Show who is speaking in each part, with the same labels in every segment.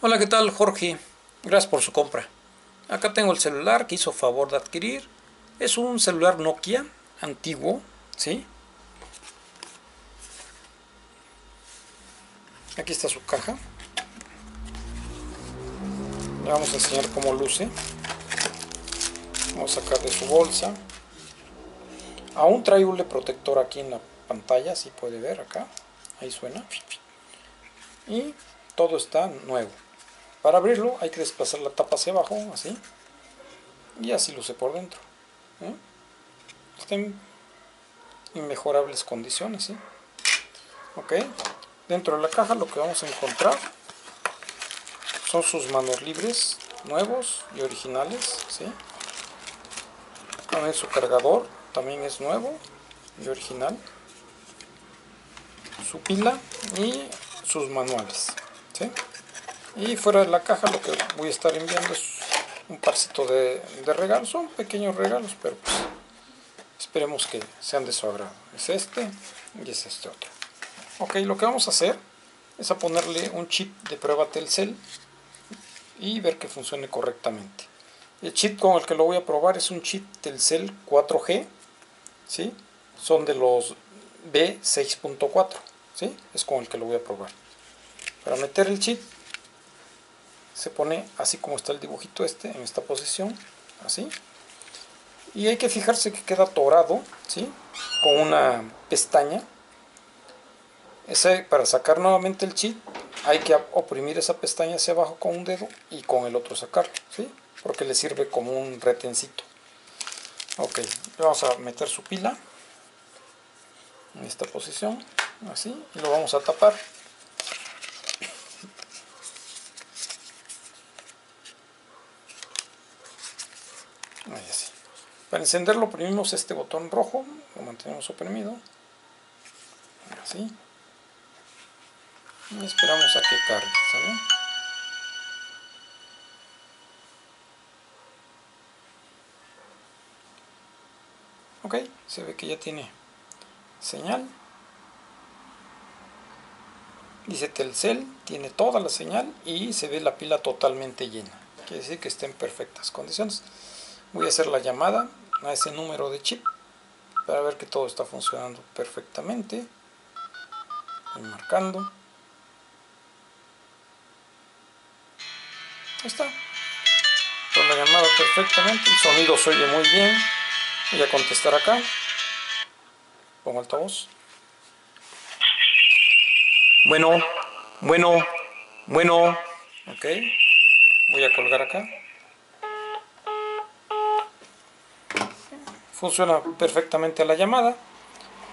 Speaker 1: Hola, ¿qué tal Jorge? Gracias por su compra. Acá tengo el celular que hizo favor de adquirir. Es un celular Nokia antiguo, ¿sí? Aquí está su caja. Le vamos a enseñar cómo luce. Vamos a sacar de su bolsa. Aún trae un protector aquí en la pantalla, si puede ver acá. Ahí suena. Y todo está nuevo. Para abrirlo hay que desplazar la tapa hacia abajo, así. Y así luce por dentro. ¿eh? En inmejorables condiciones, ¿sí? Ok. Dentro de la caja lo que vamos a encontrar son sus manos libres nuevos y originales, ¿sí? También su cargador también es nuevo y original. Su pila y sus manuales, ¿sí? Y fuera de la caja lo que voy a estar enviando es un parcito de, de regalos. Son pequeños regalos, pero pues esperemos que sean de su agrado. Es este y es este otro. Ok, lo que vamos a hacer es a ponerle un chip de prueba Telcel y ver que funcione correctamente. El chip con el que lo voy a probar es un chip Telcel 4G, ¿sí? son de los B6.4, ¿sí? es con el que lo voy a probar. Para meter el chip se pone así como está el dibujito este, en esta posición, así. Y hay que fijarse que queda torado, ¿sí? Con una pestaña. Para sacar nuevamente el chip, hay que oprimir esa pestaña hacia abajo con un dedo y con el otro sacarlo, ¿sí? Porque le sirve como un retencito. Ok, vamos a meter su pila en esta posición, así, y lo vamos a tapar. Para encenderlo oprimimos este botón rojo, lo mantenemos oprimido, así, y esperamos a que cargue, Ok, se ve que ya tiene señal. Dice Telcel, tiene toda la señal y se ve la pila totalmente llena. Quiere decir que está en perfectas condiciones voy a hacer la llamada a ese número de chip para ver que todo está funcionando perfectamente. Estoy marcando. Ahí está. Con la llamada perfectamente. El sonido se oye muy bien. Voy a contestar acá. Pongo altavoz. Bueno bueno bueno. Ok. Voy a colgar acá funciona perfectamente la llamada.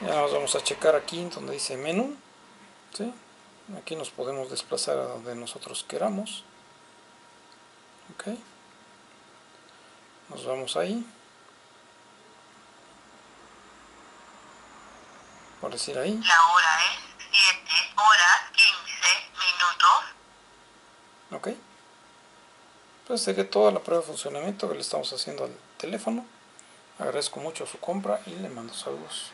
Speaker 1: Ya nos vamos a checar aquí donde dice menú aquí nos podemos desplazar a donde nosotros queramos. Ok. Nos vamos ahí. Por decir ahí.
Speaker 2: La hora es 7 horas 15 minutos.
Speaker 1: Ok. Pues sería toda la prueba de funcionamiento que le estamos haciendo al teléfono Agradezco mucho su compra y le mando saludos.